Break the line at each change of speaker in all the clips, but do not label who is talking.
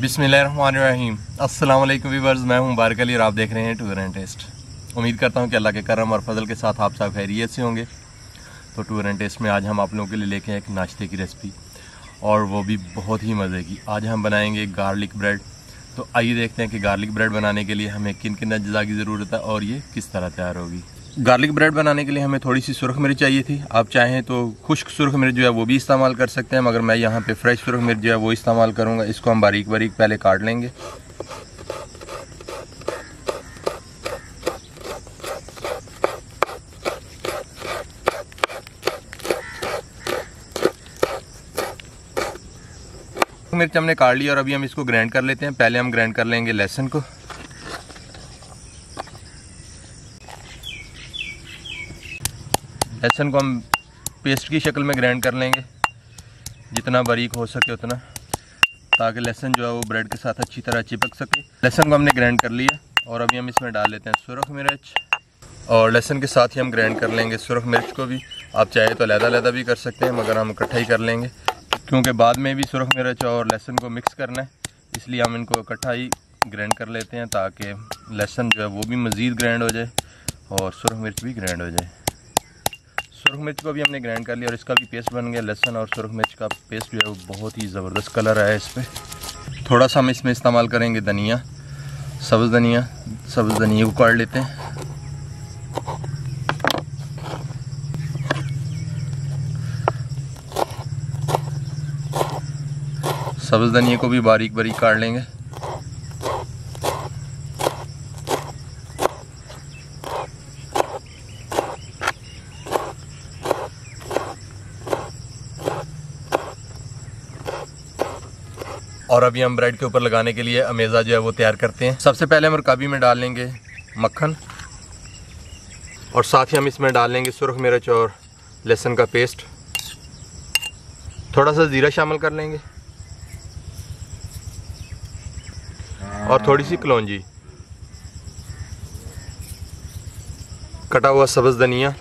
बिसमीम अस्सलाम वालेकुम वीवर्स मैं हूँ बारक अली और आप देख रहे हैं टूर एंड टेस्ट। उम्मीद करता हूँ कि अल्लाह के करम और फजल के साथ आप सब खैरियत से होंगे। तो टूर एंड टेस्ट में आज हम आप लोगों के लिए लेके हैं एक नाश्ते की रेसिपी, और वो भी बहुत ही मज़े की। आज हम बनाएँगे गार्लिक ब्रेड। तो आइए देखते हैं कि गार्लिक ब्रेड बनाने के लिए हमें किन किन अज्जा की ज़रूरत है, और ये किस तरह तैयार होगी। गार्लिक ब्रेड बनाने के लिए हमें थोड़ी सी सुरख मिर्च चाहिए थी। आप चाहें तो खुश्क सुरख मिर्च जो है वो भी इस्तेमाल कर सकते हैं, मगर मैं यहाँ पे फ्रेश सुरख मिर्च जो है वो इस्तेमाल करूँगा। इसको हम बारीक बारीक पहले काट लेंगे। मिर्च हमने काट लिया और अभी हम इसको ग्राइंड कर लेते हैं। पहले हम ग्राइंड कर लेंगे लहसुन को। लहसुन को हम पेस्ट की शक्ल में ग्राइंड कर लेंगे। जितना बारीक हो सके उतना, ताकि लहसुन जो है वो ब्रेड के साथ अच्छी तरह चिपक सके। लहसुन को हमने ग्राइंड कर लिया, और अभी हम इसमें डाल लेते हैं सुरख मिर्च। और लहसुन के साथ ही हम ग्राइंड कर लेंगे सुरख मिर्च को भी। आप चाहे तो लहदा लहदा भी कर सकते हैं, मगर हम इकट्ठा ही कर लेंगे। क्योंकि बाद में भी सुरख मिर्च और लहसुन को मिक्स करना है, इसलिए हम इनको इकट्ठा ही ग्राइंड कर लेते हैं, ताकि लहसुन जो है वो भी मज़ीद ग्राइंड हो जाए और सुरख मिर्च भी ग्राइंड हो जाए। सुरख मिर्च को भी हमने ग्राइंड कर लिया और इसका भी पेस्ट बन गया लहसन और सुरख मिर्च का पेस्ट जो है वो बहुत ही ज़बरदस्त कलर आया इस पर थोड़ा सा हम इसमें इस्तेमाल करेंगे धनिया, सब्ज़ धनिया सब्ज़ धनिया को काट लेते हैं। सब्ज़ धनिया को भी बारीक बारीक काट लेंगे। और अभी हम ब्रेड के ऊपर लगाने के लिए अमेज़ा जो है वो तैयार करते हैं। सबसे पहले हम रकाबी में डाल लेंगे मक्खन और साथ ही हम इसमें डाल लेंगे सुरख मिर्च और लहसुन का पेस्ट। थोड़ा सा ज़ीरा शामिल कर लेंगे। और थोड़ी सी कलौजी। कटा हुआ सब्ज़ धनिया।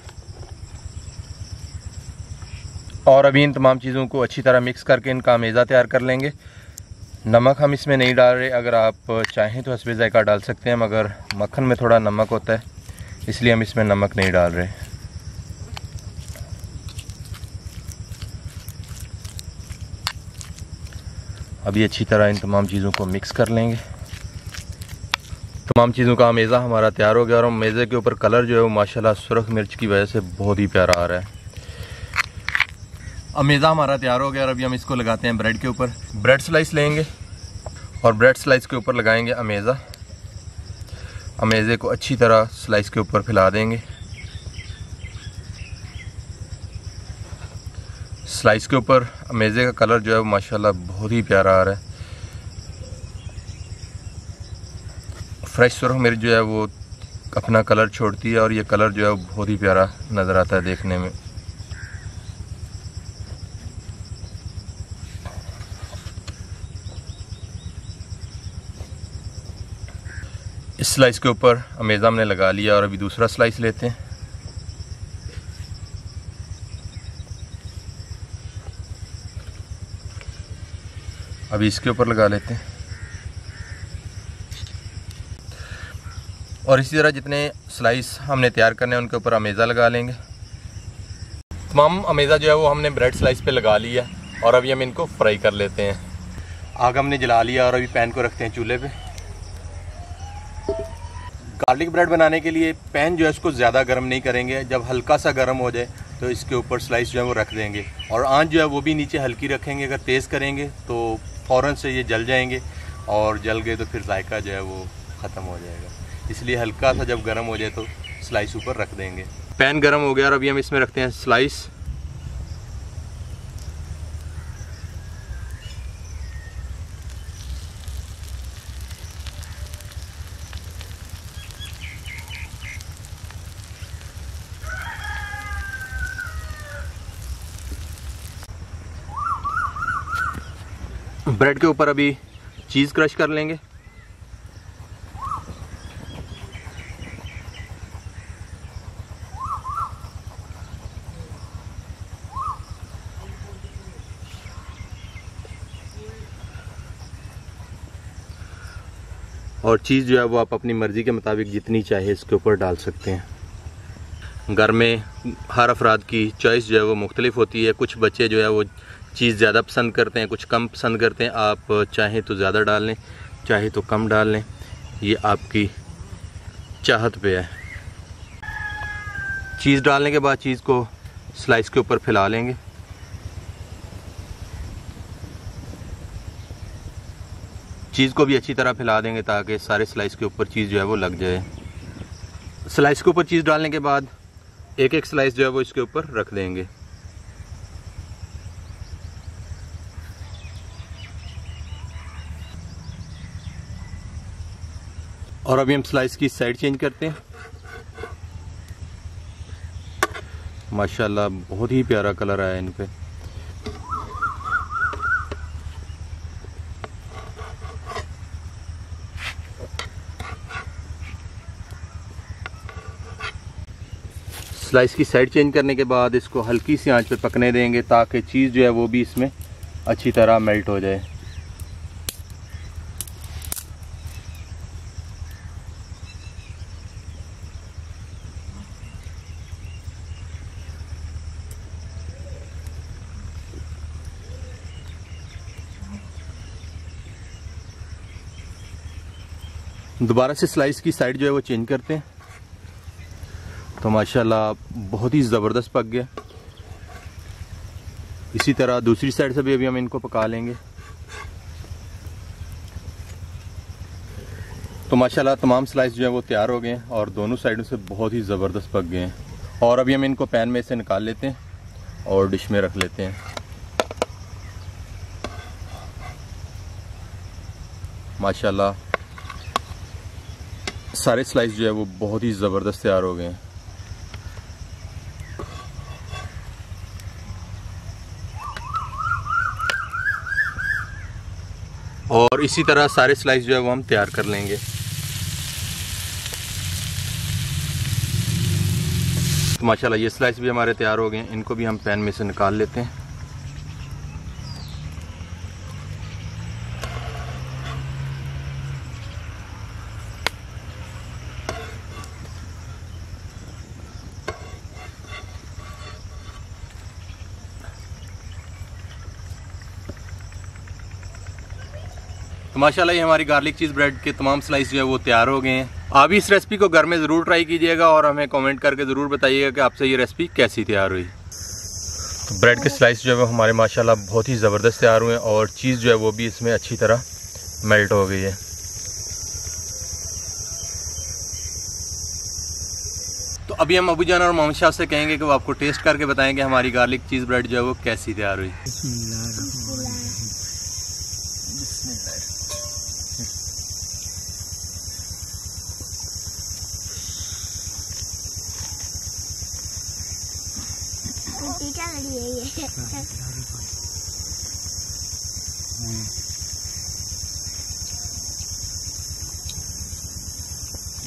और अभी इन तमाम चीज़ों को अच्छी तरह मिक्स करके इनका अमेज़ा तैयार कर लेंगे। नमक हम इसमें नहीं डाल रहे, अगर आप चाहें तो हसबे ज़ायका डाल सकते हैं, मगर मक्खन में थोड़ा नमक होता है, इसलिए हम इसमें नमक नहीं डाल रहे। अभी अच्छी तरह इन तमाम चीज़ों को मिक्स कर लेंगे। तमाम चीज़ों का मेज़ा हमारा तैयार हो गया और मेज़े के ऊपर कलर जो है वो माशाल्लाह सुरख मिर्च की वजह से बहुत ही प्यारा आ रहा है। अमेज़ा हमारा तैयार हो गया और अभी हम इसको लगाते हैं ब्रेड के ऊपर। ब्रेड स्लाइस लेंगे और ब्रेड स्लाइस के ऊपर लगाएँगे अमेज़ा। अमेज़े को अच्छी तरह स्लाइस के ऊपर फैला देंगे। स्लाइस के ऊपर अमेज़े का कलर जो है वो माशाल्लाह बहुत ही प्यारा आ रहा है। फ्रेश सुरख मिर्च जो है वो अपना कलर छोड़ती है और ये कलर जो है बहुत ही प्यारा नज़र आता है देखने में। इस स्लाइस के ऊपर अमेज़ा हमने लगा लिया और अभी दूसरा स्लाइस लेते हैं। अभी इसके ऊपर लगा लेते हैं। और इसी तरह जितने स्लाइस हमने तैयार करने हैं, उनके ऊपर अमेज़ा लगा लेंगे। तमाम अमेज़ा जो है वो हमने ब्रेड स्लाइस पे लगा लिया और अभी हम इनको फ्राई कर लेते हैं। आग हमने जला लिया और अभी पैन को रखते हैं चूल्हे पे। गार्लिक ब्रेड बनाने के लिए पैन जो है उसको ज़्यादा गर्म नहीं करेंगे। जब हल्का सा गर्म हो जाए तो इसके ऊपर स्लाइस जो है वो रख देंगे। और आँच जो है वो भी नीचे हल्की रखेंगे। अगर तेज़ करेंगे तो फ़ौर से ये जल जाएँगे और जल गए तो फिर जायका जो है वो ख़त्म हो जाएगा। इसलिए हल्का सा जब गर्म हो जाए तो स्लाइस ऊपर रख देंगे। पैन गर्म हो गया और अभी हम इसमें रखते हैं स्लाइस ब्रेड के ऊपर अभी चीज़ क्रश कर लेंगे। और चीज़ जो है वो आप अपनी मर्ज़ी के मुताबिक जितनी चाहे इसके ऊपर डाल सकते हैं। घर में हर अफराद की चॉइस जो है वो मुख्तलिफ़ होती है, कुछ बच्चे जो है वो चीज़ ज़्यादा पसंद करते हैं, कुछ कम पसंद करते हैं, आप चाहें तो ज़्यादा डाल लें, चाहे तो कम डाल लें, ये आपकी चाहत पे है। चीज़ डालने के बाद चीज़ को स्लाइस के ऊपर फैला लेंगे। चीज़ को भी अच्छी तरह फैला देंगे ताकि सारे स्लाइस के ऊपर चीज़ जो है वो लग जाए। स्लाइस के ऊपर चीज़ डालने के बाद एक एक स्लाइस जो है वो इसके ऊपर रख देंगे। और अभी हम स्लाइस की साइड चेंज करते हैं। माशाल्लाह, बहुत ही प्यारा कलर आया इन पे स्लाइस की साइड चेंज करने के बाद इसको हल्की सी आँच पे पकने देंगे ताकि चीज़ जो है वो भी इसमें अच्छी तरह मेल्ट हो जाए। दोबारा से स्लाइस की साइड जो है वो चेंज करते हैं। तो माशाल्लाह, बहुत ही ज़बरदस्त पक गया। इसी तरह दूसरी साइड से भी अभी हम इनको पका लेंगे। तो माशाल्लाह, तमाम स्लाइस जो है वो तैयार हो गए हैं और दोनों साइडों से बहुत ही ज़बरदस्त पक गए हैं। और अभी हम इनको पैन में से निकाल लेते हैं और डिश में रख लेते हैं। माशाल्लाह सारे स्लाइस जो है वो बहुत ही ज़बरदस्त तैयार हो गए हैं। और इसी तरह सारे स्लाइस जो है वो हम तैयार कर लेंगे। तो माशाल्लाह ये स्लाइस भी हमारे तैयार हो गए हैं। इनको भी हम पैन में से निकाल लेते हैं। तो माशाल्लाह ये हमारी गार्लिक चीज़ ब्रेड के तमाम स्लाइस जो है वो तैयार हो गए हैं। आप इस रेसिपी को घर में ज़रूर ट्राई कीजिएगा और हमें कमेंट करके ज़रूर बताइएगा कि आपसे ये रेसिपी कैसी तैयार हुई। तो ब्रेड के स्लाइस जो है वो हमारे माशाल्लाह बहुत ही ज़बरदस्त तैयार हुए हैं और चीज़ जो है वो भी इसमें अच्छी तरह मेल्ट हो गई है। तो अभी हम अबू जान और मोहम्मद शाह से कहेंगे कि वो आपको टेस्ट करके बताएँगे हमारी गार्लिक चीज़ ब्रेड जो है वो कैसी तैयार हुई।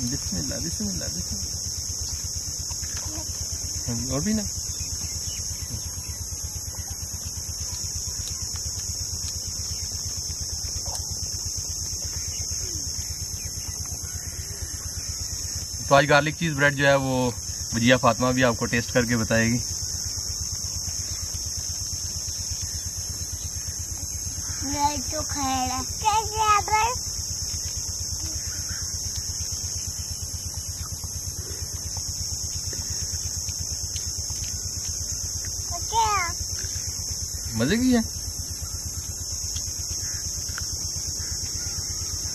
बिस्मिल्लाह बिस्मिल्लाह बिस्मिल्लाह और भी ना तो आज गार्लिक चीज़ ब्रेड जो है वो भजिया फातिमा भी आपको टेस्ट करके बताएगी
तो खैर कैसे
मज़े की है?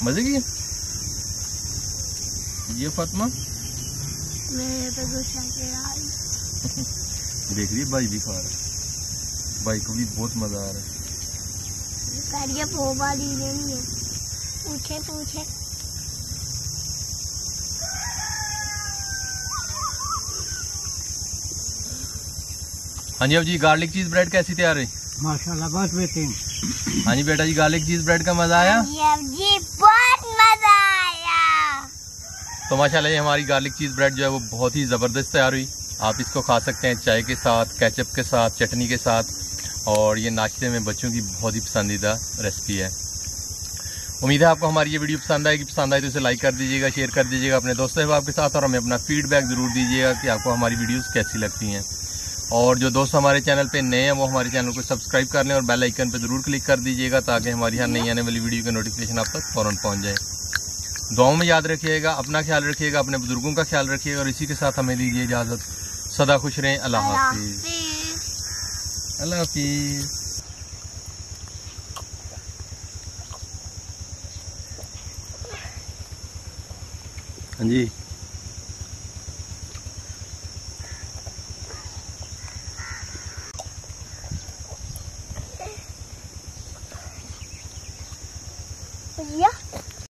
मज़े की है? ये फातिमा?
गुस्सा
देख रही है भाई भी खा रहा है। भाई को भी बहुत मज़ा आ रहा है।
करिए फोबा दी नहीं है। पूछे पूछे।
हाँ जी अब जी गार्लिक चीज़ ब्रेड कैसी तैयार है?
माशाल्लाह बहुत बेहतरीन।
हाँ जी बेटा जी गार्लिक चीज़ ब्रेड का मज़ा आया?
जी बहुत मज़ा आया।
तो माशाल्लाह ये हमारी गार्लिक चीज़ ब्रेड जो है वो बहुत ही ज़बरदस्त तैयार हुई। आप इसको खा सकते हैं चाय के साथ केचप के साथ चटनी के साथ। और ये नाश्ते में बच्चों की बहुत ही पसंदीदा रेसिपी है। उम्मीद है आपको हमारी ये वीडियो पसंद आएगी। पसंद आए तो इसे लाइक कर दीजिएगा शेयर कर दीजिएगा अपने दोस्तों अहबाब के साथ। और हमें अपना फीडबैक ज़रूर दीजिएगा कि आपको हमारी वीडियोस कैसी लगती हैं। और जो दोस्त हमारे चैनल पे नए हैं वो हमारे चैनल को सब्सक्राइब कर लें और बेल आइकन पे ज़रूर क्लिक कर दीजिएगा ताकि हमारी हर नई आने वाली वीडियो की नोटिफिकेशन आप तक फ़ौरन पहुँच जाए। दुआओं में याद रखिएगा अपना ख्याल रखिएगा अपने बुज़ुर्गों का ख्याल रखिएगा और इसी के साथ हमें दीजिए इजाज़त। सदा खुश रहें। अल्लाह
हाफिज।
अल्लाह हाफिज। हाँ जी।